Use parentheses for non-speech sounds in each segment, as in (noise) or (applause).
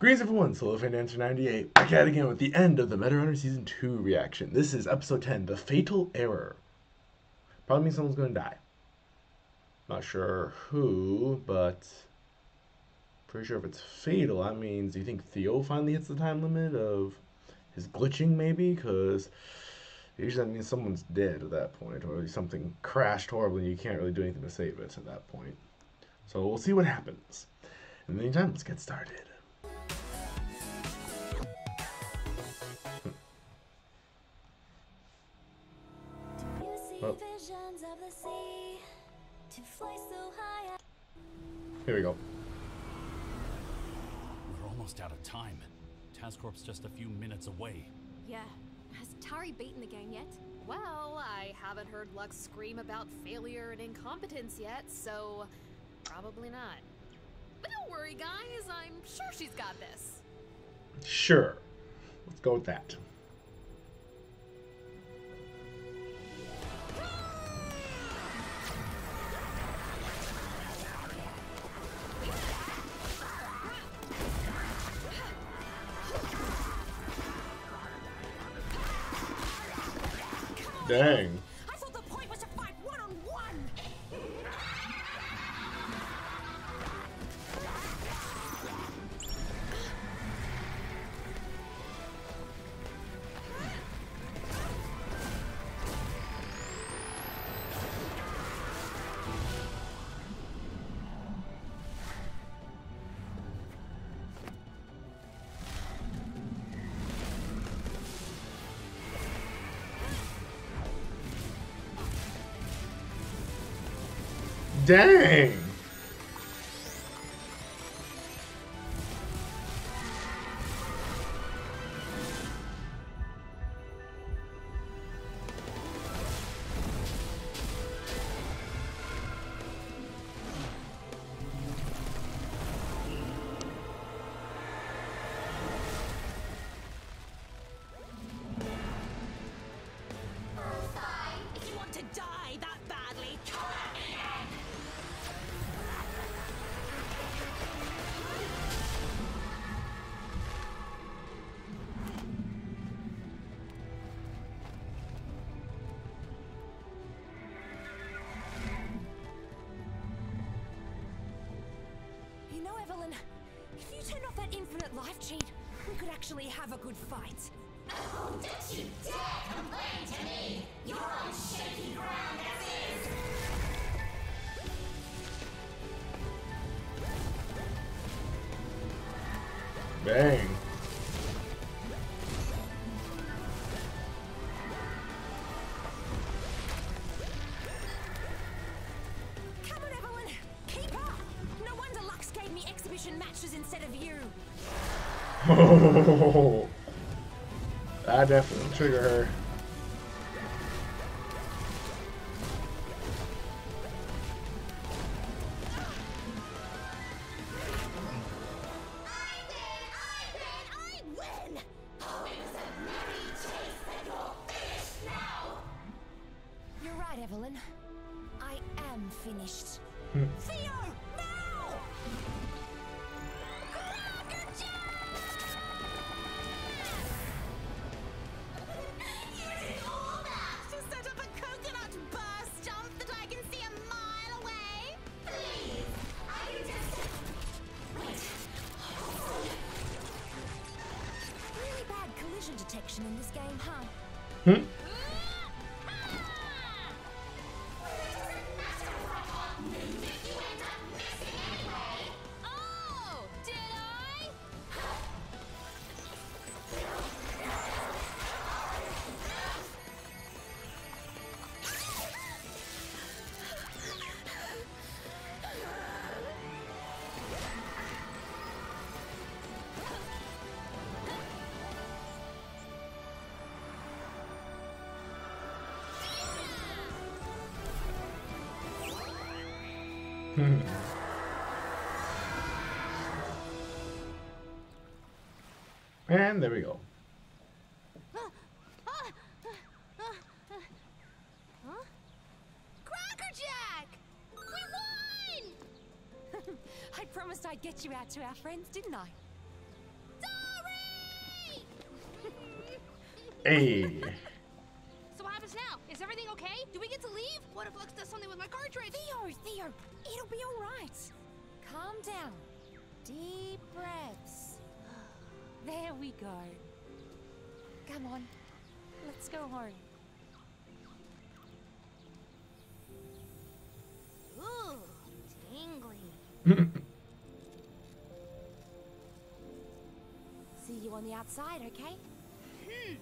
Greetings everyone, Silverfang Dancer 98, back at it again with the end of the Meta Runner Season 2 reaction. This is episode 10, The Fatal Error. Probably means someone's gonna die. Not sure who, but pretty sure if it's fatal, that means do you think Theo finally hits the time limit of his glitching maybe? Because usually that means someone's dead at that point, or something crashed horribly and you can't really do anything to save it at that point. So we'll see what happens. In the meantime, let's get started. Oh. Here we go. We're almost out of time. TASCorp's just a few minutes away. Yeah. Has Tari beaten the game yet? Well, I haven't heard Lux scream about failure and incompetence yet, so probably not. But don't worry, guys. I'm sure she's got this. Sure. Let's go with that. Dang. Dang. Infinite life cheat, we could actually have a good fight. Oh, don't you dare complain to me! You're on shaky ground as is! Dang. Finished now! You're right, Evelyn. I am finished. Theo, now! Hmm. And there we go. (laughs) I promised I'd get you out to our friends, didn't I? Sorry! hey get to leave? What if Lux does something with my cartridge? Theo, Theo, it'll be all right. Calm down. Deep breaths. (sighs) There we go. Come on, let's go home. Ooh, tingly. (laughs) See you on the outside, okay? Hey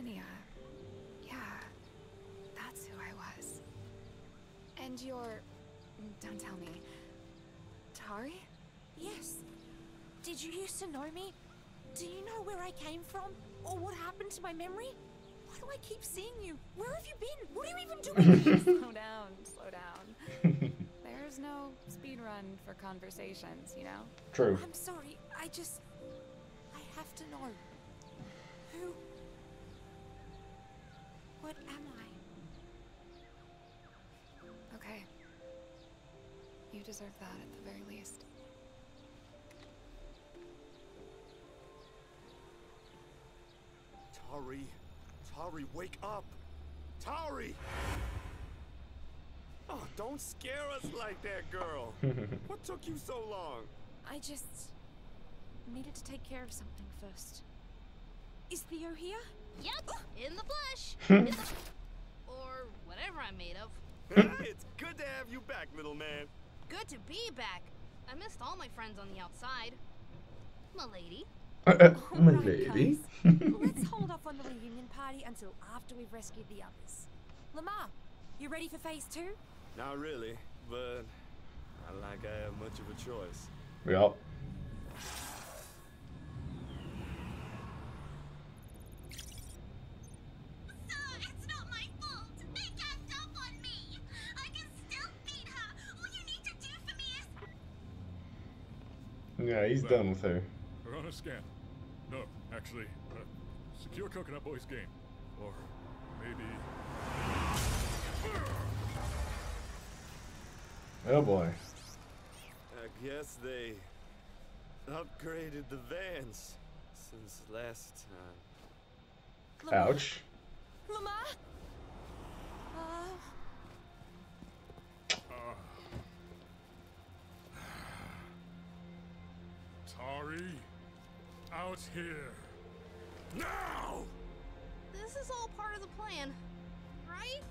Lucinia. Yeah, that's who I was. And you're. Don't tell me. Tari? Yes. Did you used to know me? Do you know where I came from? Or what happened to my memory? Why do I keep seeing you? Where have you been? What are you even doing? (laughs) slow down, slow down. (laughs) There's no speed run for conversations, you know? True. I'm sorry. I just. I have to know. What am I? Okay. You deserve that at the very least. Tari, Tari, wake up! Tari! Oh, don't scare us like that, girl. (laughs) what took you so long? I just. needed to take care of something first. Is Theo here? Yep, in the flesh. (laughs) In the- or whatever I'm made of. (laughs) it's good to have you back, little man. Good to be back. I missed all my friends on the outside. Milady. Uh, uh, (laughs) my Alright, lady. guys. Let's hold off on the reunion party until after we've rescued the others. Lamar, you ready for phase two? Not really, but not like I have much of a choice. Yep. Yeah, he's done with her. We're on a scan. No, actually, uh, secure Coconut Boy's game. Or maybe. Oh boy. I guess they upgraded the vans since last time. Lamar? Ouch. Lamar? Uh, Tari, out here. Now! This is all part of the plan, right?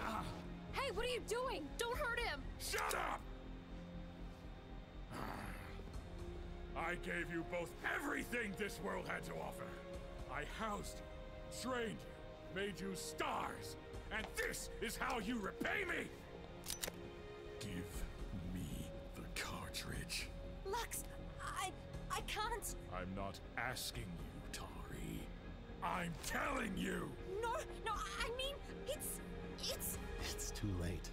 Ah! Hey, what are you doing? Don't hurt him! Shut up! Ah! I gave you both everything this world had to offer. I housed you, trained you, made you stars, and this is how you repay me! Give me the cartridge. Lux, I. I can't. I'm not asking you, Tari. I'm telling you! No, no, I mean, it's. It's. It's too late.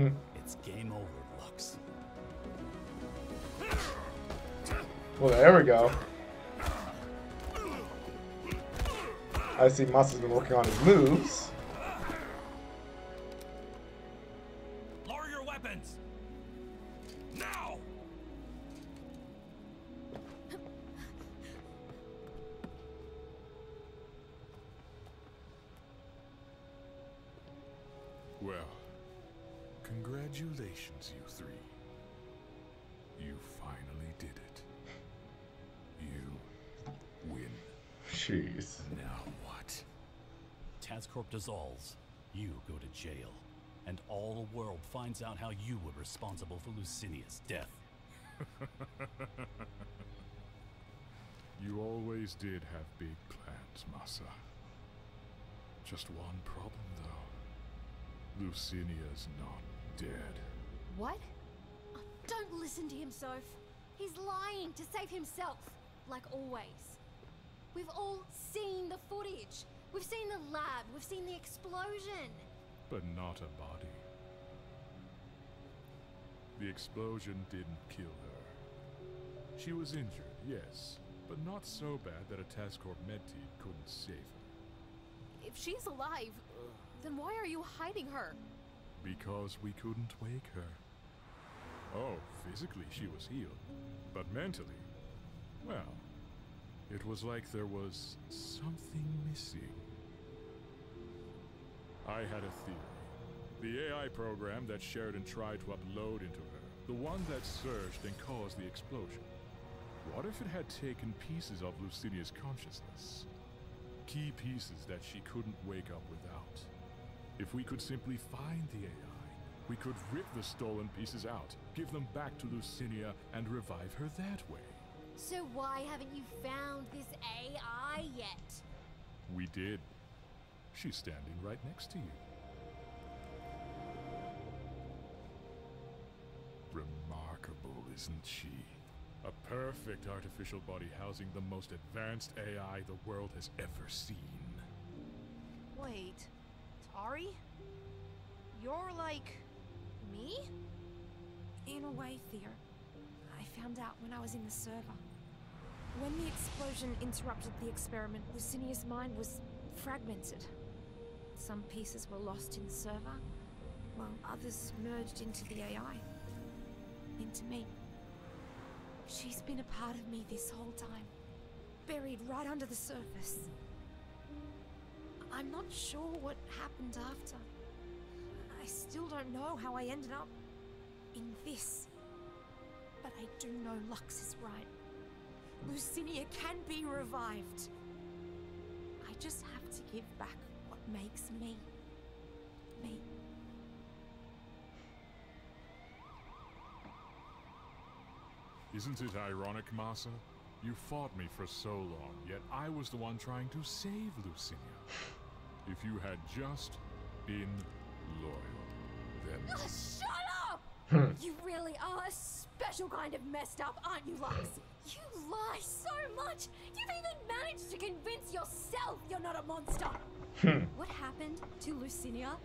Castle. It's game over, Lux. Well, there we go. I see Moss has been working on his moves. Lower your weapons! Now! Well, congratulations, you three. You finally did it. You win. Jeez. Now what? TASCorp dissolves. You go to jail. And all the world finds out how you were responsible for Lucinia's death. (laughs) You always did have big plans, Masa. Just one problem, though. Lucinia's not dead. What? Oh, don't listen to him, Soph. He's lying to save himself, like always. We've all seen the footage. We've seen the lab. We've seen the explosion. But not a body. The explosion didn't kill her. She was injured, yes, but not so bad that a TASCorp med team couldn't save her. If she's alive, then why are you hiding her? Because we couldn't wake her. Oh, physically she was healed. But mentally, well, it was like there was something missing. I had a theory. The AI program that Sheridan tried to upload into her, the one that surged and caused the explosion. What if it had taken pieces of Lucinia's consciousness? Key pieces that she couldn't wake up without. If we could simply find the AI, we could rip the stolen pieces out, give them back to Lucinia, and revive her that way. So why haven't you found this AI yet? We did. She's standing right next to you. Remarkable, isn't she? A perfect artificial body housing the most advanced AI the world has ever seen. Wait, Tari? You're like me? In a way, Theo. I found out when I was in the server. When the explosion interrupted the experiment, Lucinia's mind was fragmented. Some pieces were lost in the server, while others merged into the AI. Into me. She's been a part of me this whole time, buried right under the surface. I'm not sure what happened after. I still don't know how I ended up in this. But I do know Lux is right. Lucinia can be revived. I just have to give back what makes me me. Isn't it ironic, Masa? You fought me for so long, yet I was the one trying to save Lucinia. (laughs) If you had just been loyal, then... Ugh, (laughs) shut up! Hmm. you really are a special kind of messed up, aren't you, Lux? You lie so much! You've even managed to convince yourself you're not a monster! Hmm. what happened to Lucinia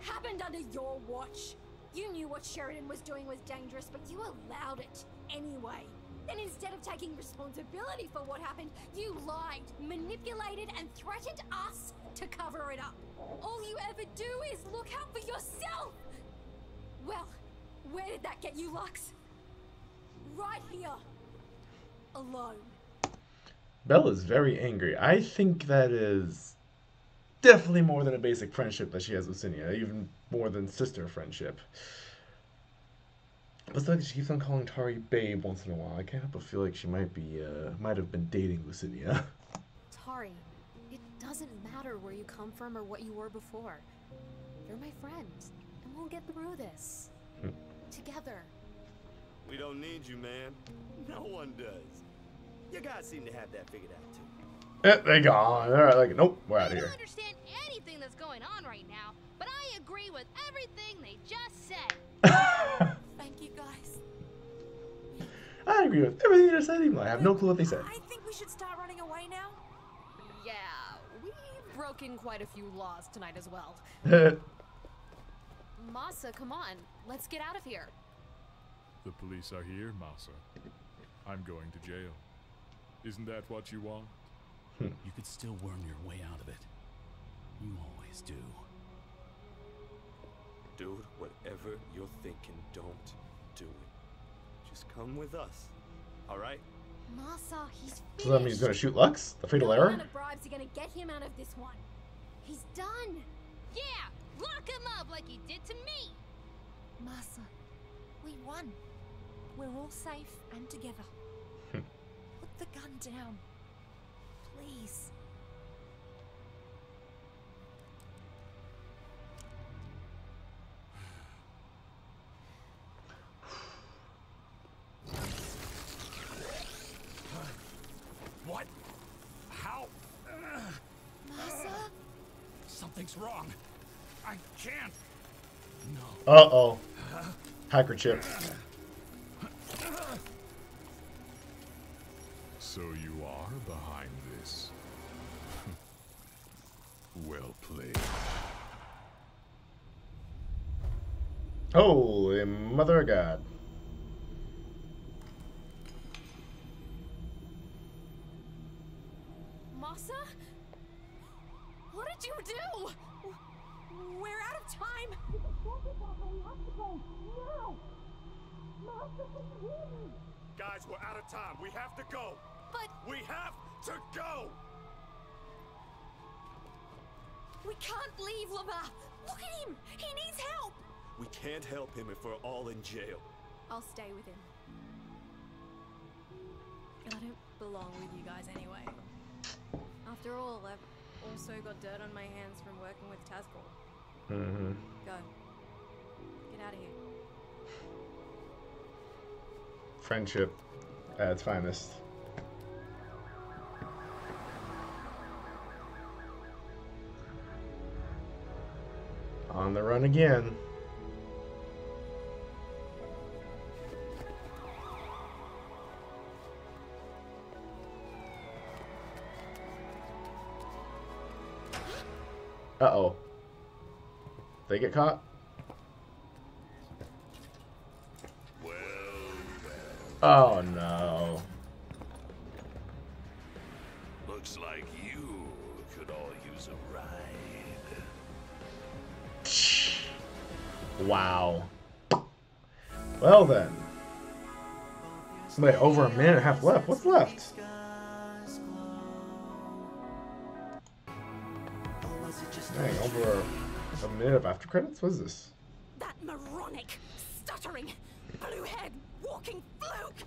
happened under your watch. You knew what Sheridan was doing was dangerous, but you allowed it anyway. Then instead of taking responsibility for what happened, you lied, manipulated, and threatened us to cover it up. All you ever do is look out for yourself! Well, where did that get you, Lux? Right here. Alone. Bella's very angry. I think that is definitely more than a basic friendship that she has with Cinia, even more than sister friendship. It's like she keeps on calling Tari babe once in a while. I can't help but feel like she might be, uh, might have been dating Lucinia. Tari, it doesn't matter where you come from or what you were before. You're my friend, and we'll get through this. Together. We don't need you, man. No one does. You guys seem to have that figured out too. Eh, they gone. All right, like, nope, we're out I of don't here. understand anything that's going on right now, but I agree with everything they just said. (laughs) Thank you, guys. I agree with everything you just said, even though I have no clue what they said. I think we should start running away now. Yeah, we've broken quite a few laws tonight as well. (laughs) Masa, come on. Let's get out of here. The police are here, Masa. I'm going to jail. Isn't that what you want? You could still worm your way out of it. You always do. Dude, whatever you're thinking, don't do it. Just come with us. All right? Masa, he's So that means he's gonna shoot Lux? The fatal no error? amount of bribes are gonna get him out of this one. He's done. Yeah, lock him up like he did to me. Masa, we won. We're all safe and together. Hmm. Put the gun down. Please. What? How? Masa? Something's wrong. I can't. No. Uh oh. Hacker chip. So you are behind this. (laughs) well played. Holy mother of God. Masa? What did you do? We're out of time. Guys, we're out of time. We have to go. But We have to go. we can't leave, Lamar. Look at him. He needs help. We can't help him if we're all in jail. I'll stay with him. I don't belong with you guys anyway. After all, I've also got dirt on my hands from working with TASCorp. Mm-hmm. Go. Get out of here. Friendship at its finest. On the run again. Uh oh. They get caught? Oh no. Wow. Well then. Wait, over a minute and a half left. What's left? Dang, over a minute of after credits? What is this? That moronic, stuttering, blue-haired, walking fluke.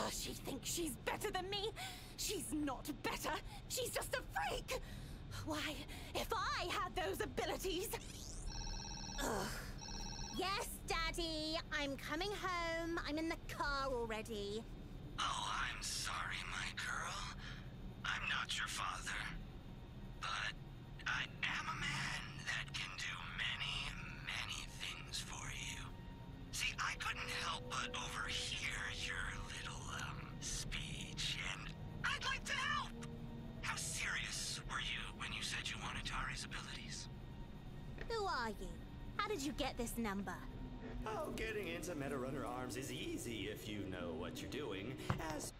Oh, she thinks she's better than me. She's not better. She's just a freak. Why, if I had those abilities. Ugh. Yes, Daddy. I'm coming home. I'm in the car already. Oh, I'm sorry, my girl. I'm not your father. But I am a man that can do many, many things for you. See, I couldn't help but overhear your little, um, speech, and I'd like to help. How serious were you when you said you wanted Tari's abilities? Who are you? How did you get this number? Oh, getting into Meta Runner Arms is easy if you know what you're doing. As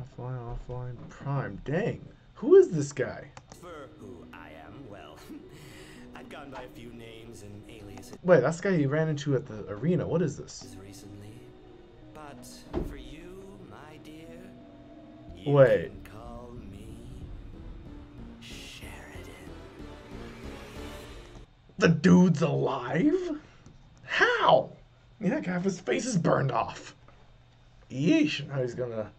Offline, offline, prime. Dang. Who is this guy? for who I am, well, (laughs) I've gone by a few names and aliases Wait, that's the guy you ran into at the arena. What is this? recently. But for you, my dear, you Wait. The dude's alive? How? I mean, that guy, his face is burned off. Yeesh. Now he's gonna.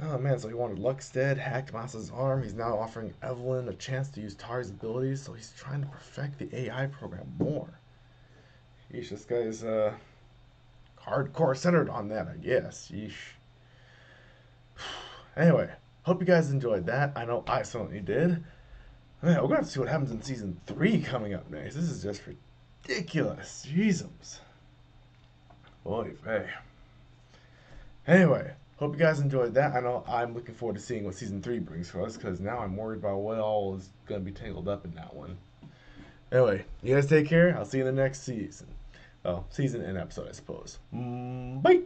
Oh man, so he wanted Lux dead, hacked Masa's arm. He's now offering Evelyn a chance to use Tari's abilities, so he's trying to perfect the AI program more. Yeesh, this guy's uh, hardcore centered on that, I guess. Yeesh. (sighs) Anyway, hope you guys enjoyed that. I know I certainly did. Man, we're gonna have to see what happens in season three coming up next. This is just ridiculous. Jesus. Boy, hey. Anyway, hope you guys enjoyed that. I know I'm looking forward to seeing what season three brings for us because now I'm worried about what all is gonna be tangled up in that one. Anyway, you guys take care. I'll see you in the next season. Well, season and episode, I suppose. Mm, bye.